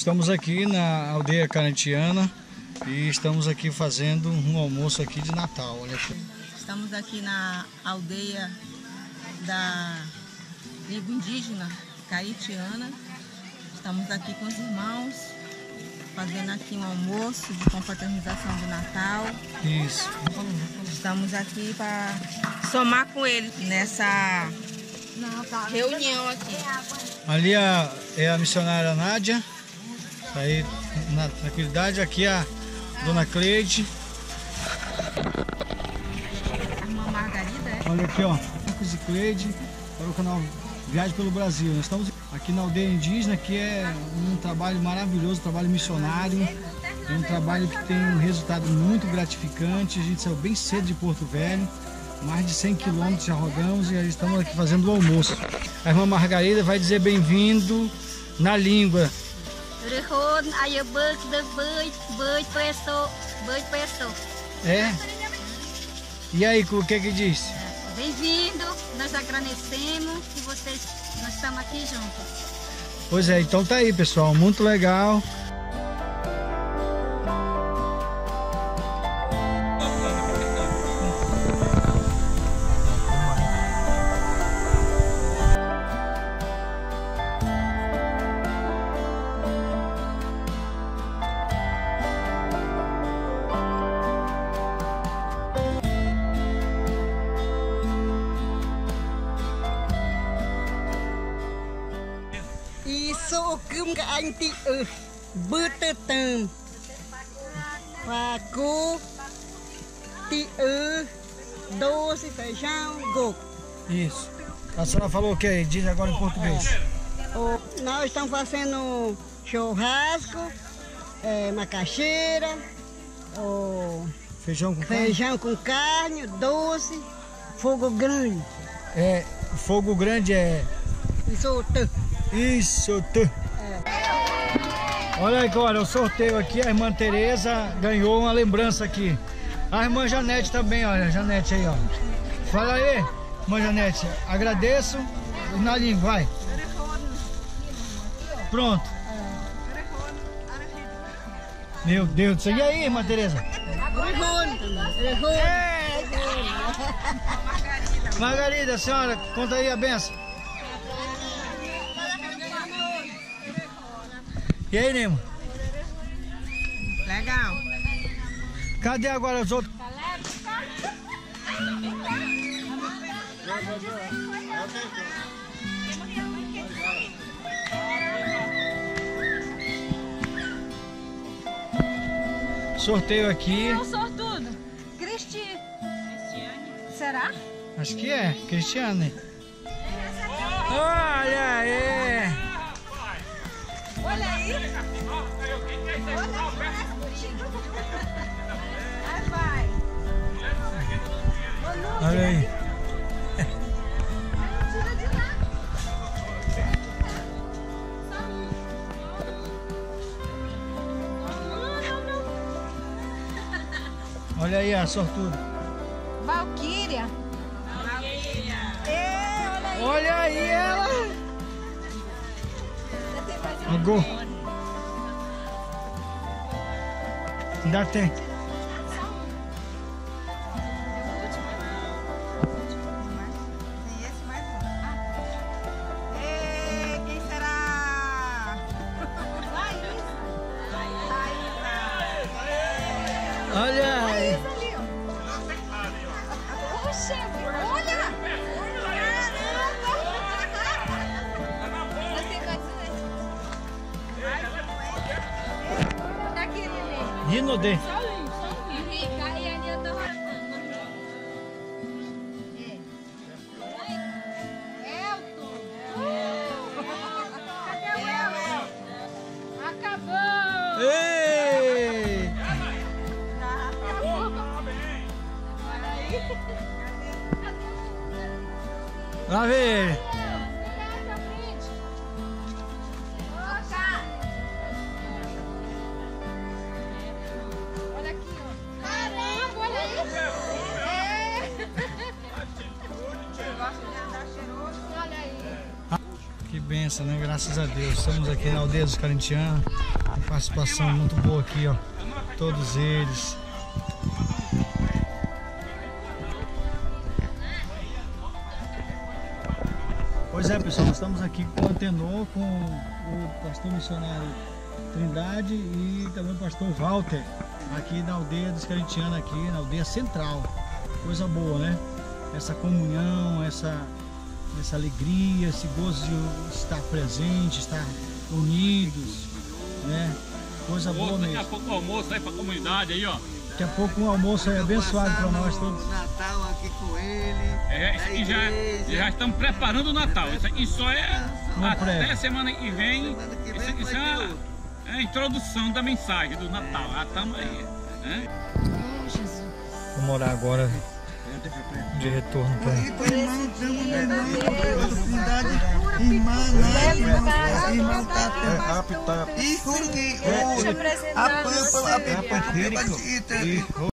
Estamos aqui na aldeia carantiana e estamos aqui fazendo um almoço aqui de Natal. Olha aqui. Estamos aqui na aldeia da tribo indígena caetiana. Estamos aqui com os irmãos, fazendo aqui um almoço de confraternização de Natal. Isso. Estamos aqui para somar com eles nessa reunião aqui. Ali é a missionária Nádia, aí na tranquilidade. Aqui a dona Cleide. A irmã Margarida, é? Olha aqui, ó. Marcos e Cleide para o canal Viagem pelo Brasil. Nós estamos aqui na aldeia indígena, que é um trabalho maravilhoso, um trabalho missionário. É um trabalho que tem um resultado muito gratificante. A gente saiu bem cedo de Porto Velho, mais de 100 quilômetros já rodamos e aí estamos aqui fazendo o almoço. A irmã Margarida vai dizer bem-vindo na língua. Rihon, Ayabuk, Debut, Bud, Peso, Bud, Peso. É? E aí, o que é que diz? Bem-vindo, nós agradecemos que vocês, nós estamos aqui juntos. Pois é, então tá aí, pessoal, muito legal. Isso que cái anh tí ừ bư tơ tơm và cô tí ừ doce feijão gok. Isso. A senhora falou o que? Diz agora em português. O, nós estamos fazendo churrasco, é, macaxeira, o, Feijão com carne. feijão com carne, doce, fogo grande. É, fogo grande é Isso. Isso, tu. Olha agora, o sorteio aqui, a irmã Tereza ganhou uma lembrança aqui. A irmã Janete também, olha, Janete aí, ó. Fala aí, irmã Janete, agradeço na língua, vai. Pronto. Meu Deus do céu. E aí, irmã Tereza? Margarida, senhora, conta aí a benção. E aí, Nemo? Legal. Cadê agora os outros? Sorteio aqui. o sortudo? Cristi. Será? Acho que é, Cristiane. Olha aí! Olha aí a sortuda. Valquíria. É, olha aí. Olha aí ela! Agô. Ainda. Tem Olha aí. Puxa, olha. Caramba. Você Lá vem. Olha aqui, ó. Caramba, olha! É. Que benção. né? Graças a Deus. Estamos aqui na aldeia dos Carintianos. Uma participação muito boa aqui, ó. Todos eles. Pois é, pessoal, nós estamos aqui com o Antenor, com o pastor missionário Trindade e também o pastor Walter, aqui na aldeia dos Carintianos, aqui na aldeia central. Coisa boa, né? Essa comunhão, essa, essa alegria, esse gozo de estar presente, estar unidos, né? Coisa boa Almoço, daqui a mesmo. pouco o almoço aí pra comunidade aí, ó. Daqui a pouco um almoço aí abençoado para nós todos. Natal aqui com ele. É, isso aqui já, já estamos preparando o Natal. Isso aqui só é Uma até prévia. semana que vem. Semana que Isso, vem isso vai é, a, é a introdução da mensagem do Natal. Já estamos aí. Né? Vou morar agora de retorno para E irmão, um Tata. E Rugi, o, a Pampa, a Pampa, a Pampa,